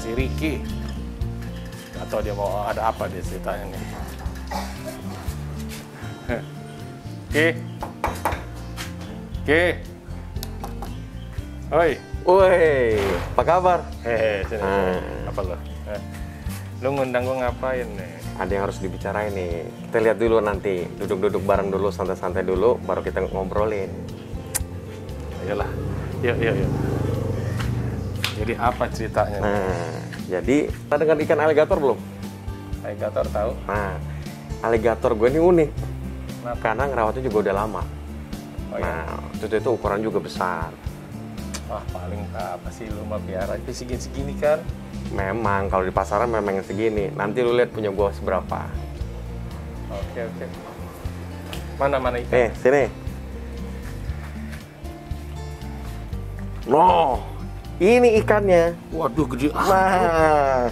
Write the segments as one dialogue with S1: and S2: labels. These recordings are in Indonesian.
S1: si Ricky. Atau dia mau ada apa dia ceritanya nih. Oke. Oke. Oi.
S2: Woi, apa kabar?
S1: Hehe, sini.
S2: Hmm.
S1: Apa lo? Eh, Lu ngundang gua ngapain nih?
S2: Ada yang harus dibicarain nih. Kita lihat dulu nanti, duduk-duduk bareng dulu, santai-santai dulu, baru kita ngobrolin.
S1: Ayolah. Yuk, yuk, yuk. Jadi apa ceritanya?
S2: Nah, jadi kita dengar ikan alligator belum?
S1: Alligator tahu?
S2: Nah, alligator gue ini unik.
S1: Kenapa?
S2: Karena ngerawatnya juga udah lama.
S1: Oh, iya.
S2: Nah, itu itu ukuran juga besar.
S1: Wah paling apa sih lu mah biara aja segini-segini kan?
S2: Memang kalau di pasaran memang yang segini. Nanti lu lihat punya gua seberapa.
S1: Oke oke. Mana mana ikan?
S2: Nih, sini. No, ini ikannya.
S1: Waduh gede
S2: Nah,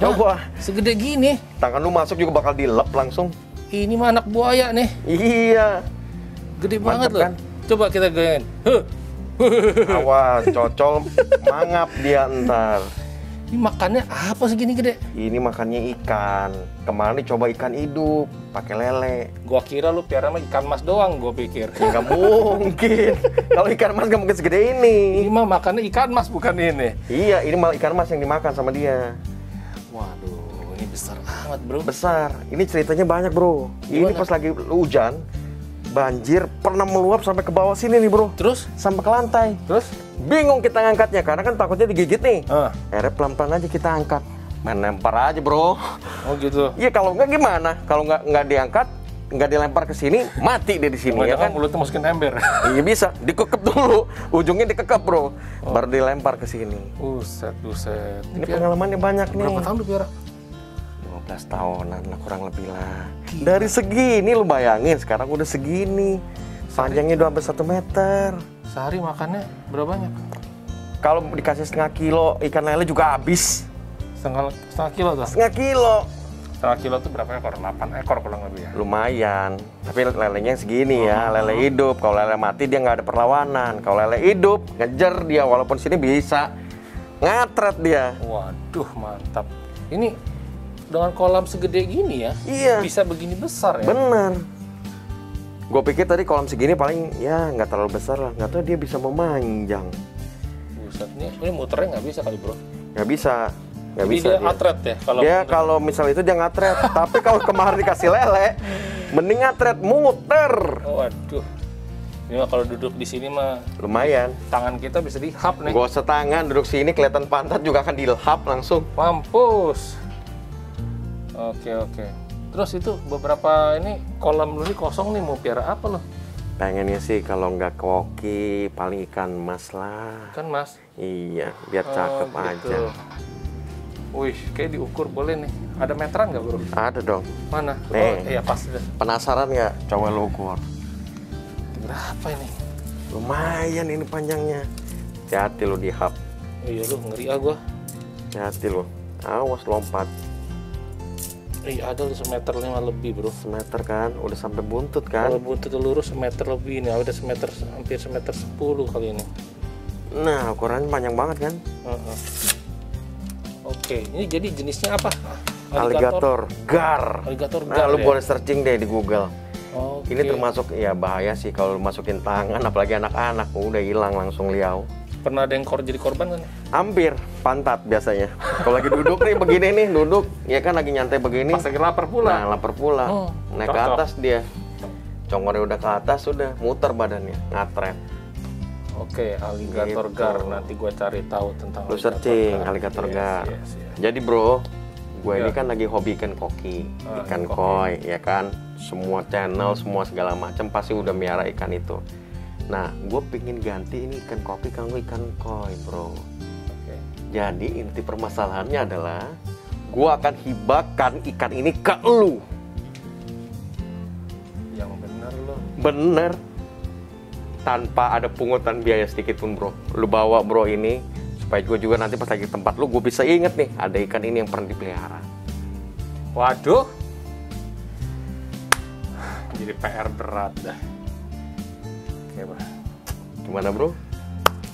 S2: coba
S1: Segede gini.
S2: tangan lu masuk juga bakal dilep langsung.
S1: Ini mah anak buaya nih.
S2: Iya.
S1: Gede
S2: Mantep
S1: banget loh.
S2: kan?
S1: Coba kita goyangin. Huh.
S2: Awas, cocol mangap dia ntar.
S1: Ini makannya apa segini gede?
S2: Ini makannya ikan. Kemarin dicoba ikan hidup, pakai lele.
S1: Gua kira lu piara mah ikan mas doang, gua pikir.
S2: Ya, Nggak mungkin. Kalau ikan mas nggak mungkin segede ini.
S1: Ini mah makannya ikan mas bukan ini.
S2: Iya, ini malah ikan mas yang dimakan sama dia.
S1: Waduh, ini besar amat bro.
S2: Besar. Ini ceritanya banyak bro. Ini
S1: Gimana?
S2: pas lagi hujan, banjir pernah meluap sampai ke bawah sini nih bro.
S1: Terus?
S2: Sampai ke lantai.
S1: Terus?
S2: Bingung kita ngangkatnya karena kan takutnya digigit nih.
S1: Ah.
S2: Akhirnya pelan-pelan aja kita angkat. Main lempar aja bro.
S1: Oh gitu.
S2: Iya kalau nggak gimana? Kalau nggak nggak diangkat, nggak dilempar ke sini, mati dia di sini ya kan?
S1: mulutnya masukin ember.
S2: Iya bisa, dikekep dulu. Ujungnya dikekep bro, baru dilempar ke sini.
S1: Buset, buset.
S2: Ini pengalamannya banyak nih.
S1: Berapa tahun lu piara?
S2: 12 tahunan lah kurang lebih lah. Dari segini lu bayangin, sekarang udah segini. Panjangnya udah hampir satu meter.
S1: Sehari makannya berapa banyak?
S2: Kalau dikasih setengah kilo ikan lele juga habis.
S1: Setengah, setengah kilo tuh?
S2: Setengah kilo.
S1: Setengah kilo tuh berapa ekor? 8 ekor kurang lebih ya?
S2: Lumayan. Tapi lelenya segini ya, lele hidup. Kalau lele mati dia nggak ada perlawanan. Kalau lele hidup, ngejar dia walaupun sini bisa. Ngatret dia.
S1: Waduh, mantap. Ini dengan kolam segede gini ya,
S2: Iya.
S1: bisa begini besar ya?
S2: Bener. Gue pikir tadi kolam segini paling ya nggak terlalu besar lah. Nggak tahu dia bisa memanjang.
S1: Buset, ini, ini muternya nggak bisa kali bro.
S2: Nggak bisa. Nggak bisa
S1: dia
S2: dia.
S1: atret ya? Kalau
S2: Dia
S1: muter.
S2: kalau misal itu dia ngatret. Tapi kalau kemarin dikasih lele, mending ngatret muter.
S1: Oh, waduh. Ini mah kalau duduk di sini mah
S2: Lumayan.
S1: tangan kita bisa dihap nih.
S2: Gue setangan duduk sini kelihatan pantat juga akan dilahap langsung.
S1: Mampus. Oke oke. Terus itu beberapa ini kolam lu ini kosong nih mau piara apa lo?
S2: Pengennya sih kalau nggak koki paling ikan mas lah.
S1: Kan mas.
S2: Iya, biar
S1: Oh,
S2: cakep
S1: gitu.
S2: aja.
S1: Wih, kayak diukur boleh nih. Ada meteran nggak bro?
S2: Ada dong.
S1: Mana? Oh,
S2: Nih.
S1: iya pas deh.
S2: Penasaran nggak? Coba lu ukur.
S1: Berapa ini?
S2: Lumayan ini panjangnya. Hati-hati lu dihap.
S1: Iya lu ngeri ah gua.
S2: Hati lu. Awas lompat.
S1: Iya ada semeter lima lebih bro.
S2: Semeter kan, udah sampai buntut
S1: Kalau
S2: kan.
S1: buntut lurus semeter lebih ini, udah semeter hampir semeter sepuluh kali ini.
S2: Nah, ukurannya panjang banget kan.
S1: Heeh. Oke, ini jadi jenisnya apa?
S2: Alligator gar.
S1: Alligator
S2: Nah,
S1: gar
S2: lu
S1: ya?
S2: boleh searching deh di Google.
S1: Oke.
S2: Ini termasuk ya bahaya sih kalau masukin tangan apalagi anak-anak udah hilang langsung liau.
S1: Pernah ada yang kor jadi korban kan?
S2: Hampir pantat biasanya. Kalau lagi duduk nih begini nih, duduk ya kan lagi nyantai begini.
S1: Pas lagi lapar pula.
S2: Nah, lapar pula.
S1: Oh,
S2: Naik ke
S1: cocok.
S2: atas dia. Congornya udah ke atas sudah muter badannya, ngatret.
S1: Oke, alligator
S2: Gitu.
S1: gar. Nanti gue cari tahu tentang
S2: Lu searching alligator
S1: Yes,
S2: gar.
S1: yes, yes.
S2: Jadi bro, gue ini
S1: Ya.
S2: kan lagi hobi ikan koki,
S1: Ah,
S2: ikan
S1: ikan
S2: koi, ya kan. Semua channel, semua segala macam pasti udah miara ikan itu. Nah, gue pingin ganti ini ikan koki kalau ikan koi, bro.
S1: Oke.
S2: Jadi inti permasalahannya adalah gue akan hibahkan ikan ini ke lu.
S1: Yang benar lo.
S2: Bener. Tanpa ada pungutan biaya sedikit pun bro. Lu bawa bro ini supaya gue juga nanti pas lagi ke tempat lu gue bisa inget nih ada ikan ini yang pernah dipelihara.
S1: Waduh. Jadi PR berat dah. Oke, Bro.
S2: Gimana bro?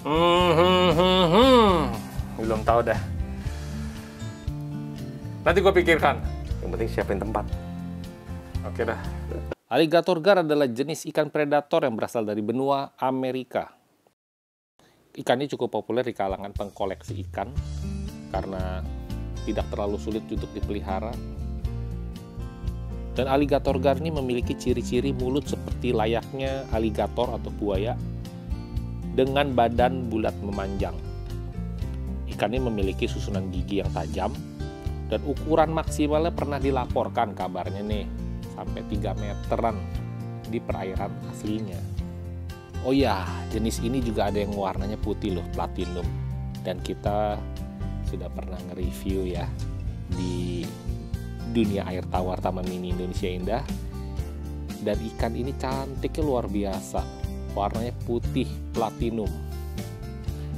S1: Hmm, hmm, hmm, hmm. Belum tahu dah. Nanti gue pikirkan.
S2: Yang penting siapin tempat.
S1: Oke dah. Alligator gar adalah jenis ikan predator yang berasal dari benua Amerika. Ikan ini cukup populer di kalangan pengkoleksi ikan karena tidak terlalu sulit untuk dipelihara. Dan alligator gar ini memiliki ciri-ciri mulut seperti layaknya alligator atau buaya dengan badan bulat memanjang. Ikan ini memiliki susunan gigi yang tajam dan ukuran maksimalnya pernah dilaporkan kabarnya nih sampai 3 meteran di perairan aslinya. Oh ya, jenis ini juga ada yang warnanya putih loh, platinum. Dan kita sudah pernah nge-review ya di dunia air tawar Taman Mini Indonesia Indah. Dan ikan ini cantiknya luar biasa. Warnanya putih platinum.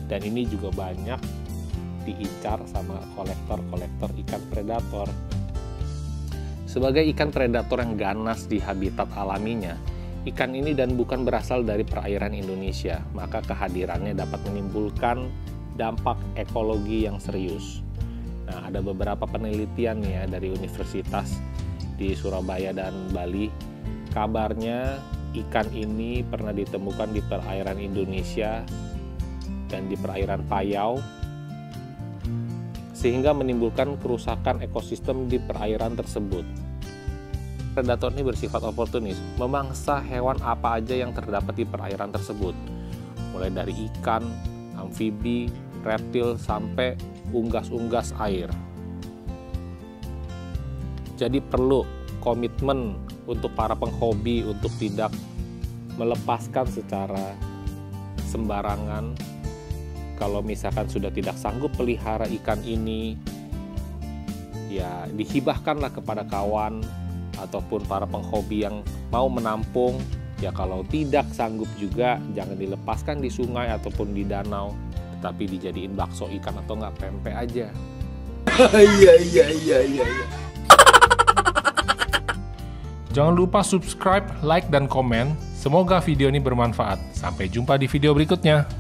S1: Dan ini juga banyak diincar sama kolektor-kolektor ikan predator. Sebagai ikan predator yang ganas di habitat alaminya, ikan ini dan bukan berasal dari perairan Indonesia, maka kehadirannya dapat menimbulkan dampak ekologi yang serius. Nah, ada beberapa penelitian ya dari universitas di Surabaya dan Bali. Kabarnya ikan ini pernah ditemukan di perairan Indonesia dan di perairan Payau sehingga menimbulkan kerusakan ekosistem di perairan tersebut. Predator ini bersifat oportunis, memangsa hewan apa aja yang terdapat di perairan tersebut, mulai dari ikan, amfibi, reptil, sampai unggas-unggas air. Jadi perlu komitmen untuk para penghobi untuk tidak melepaskan secara sembarangan. Kalau misalkan sudah tidak sanggup pelihara ikan ini ya dihibahkanlah kepada kawan ataupun para penghobi yang mau menampung. Ya kalau tidak sanggup juga jangan dilepaskan di sungai ataupun di danau tetapi dijadiin bakso ikan atau nggak pempek aja
S3: iya iya iya iya iya
S1: Jangan lupa subscribe, like, dan komen. Semoga video ini bermanfaat. Sampai jumpa di video berikutnya.